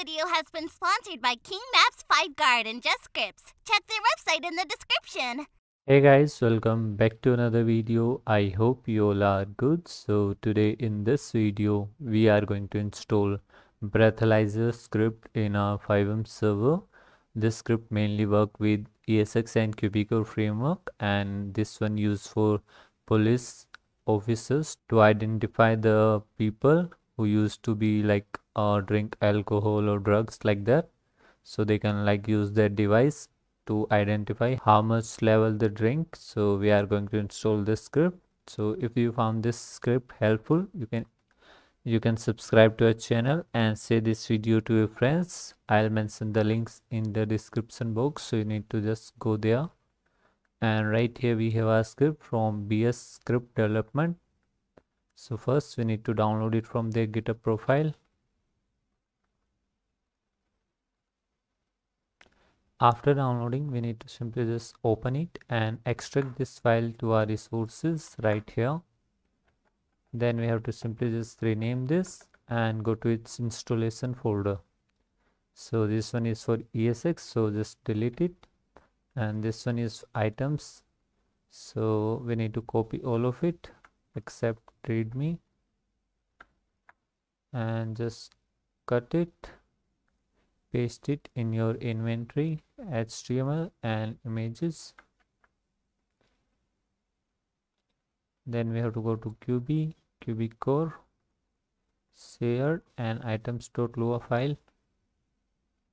video has been sponsored by King Maps FiveGuard and Just Scripts. Check their website in the description. Hey guys, welcome back to another video. I hope you all are good. So today in this video, we are going to install Breathalyzer script in our FiveM server. This script mainly work with ESX and QBCore framework and this one used for police officers to identify the people who used to be like uh, drink alcohol or drugs like that. So they can like use their device to identify how much level they drink. So we are going to install this script. So if you found this script helpful you can you can subscribe to our channel and share this video to your friends. I'll mention the links in the description box so you need to just go there. And right here we have a script from bs script development so first we need to download it from their github profile. After downloading we need to simply just open it and extract this file to our resources right here. Then we have to simply just rename this and go to its installation folder. So this one is for esx so just delete it. And this one is items. So we need to copy all of it except readme and just cut it paste it in your inventory html and images. Then we have to go to qb qb QBCore shared and items.lua file.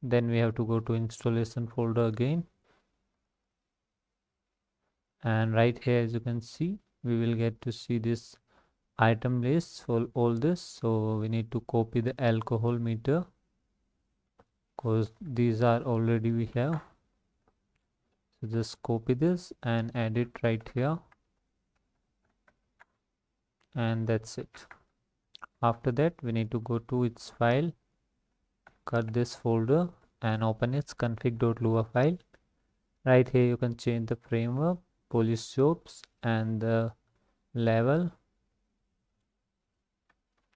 Then we have to go to installation folder again. And right here as you can see we will get to see this item list for all this. So we need to copy the alcohol meter because these are already we have. So just copy this and add it right here. And that's it. After that we need to go to its file cut this folder and open its config.lua file. Right here you can change the framework police jobs and the level.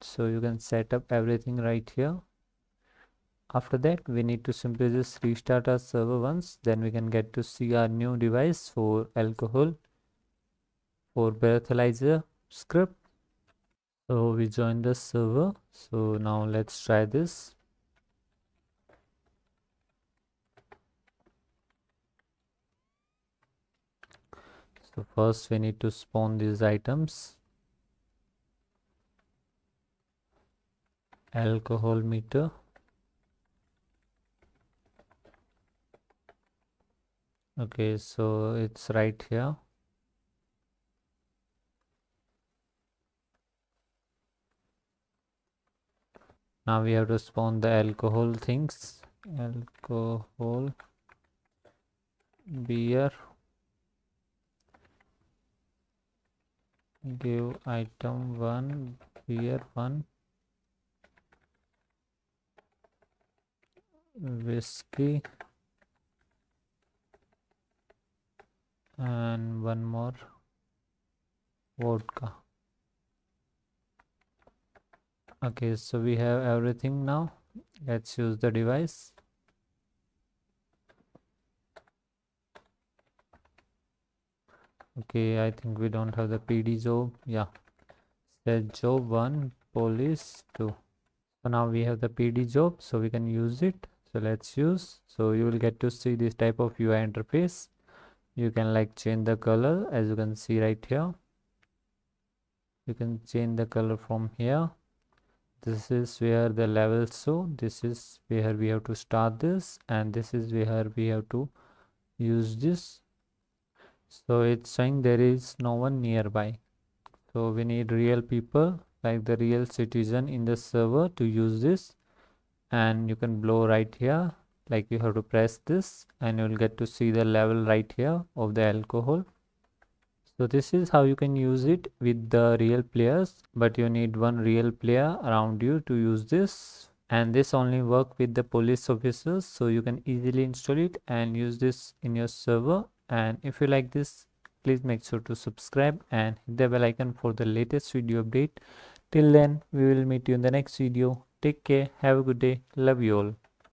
So you can set up everything right here. After that we need to simply just restart our server once. Then we can get to see our new device for alcohol for breathalyzer script. So we join the server. So now let's try this so first we need to spawn these items. Alcohol meter. Okay so it's right here. Now we have to spawn the alcohol things. Alcohol beer give item 1 beer 1 whiskey. And one more. Vodka. Okay so we have everything now. Let's use the device okay i think we don't have the pd job. Yeah. Set job one police two. So now we have the pd job so we can use it. So let's use. So you will get to see this type of ui interface. You can like change the color as you can see right here. You can change the color from here. This is where the levels so this is where we have to start this and this is where we have to use this so it's saying there is no one nearby. So we need real people like the real citizen in the server to use this. And you can blow right here. Like you have to press this and you will get to see the level right here of the alcohol. So this is how you can use it with the real players but you need one real player around you to use this. And this only work with the police officers so you can easily install it and use this in your server and if you like this please make sure to subscribe and hit the bell icon for the latest video update. Till then we will meet you in the next video. Take care. Have a good day. Love you all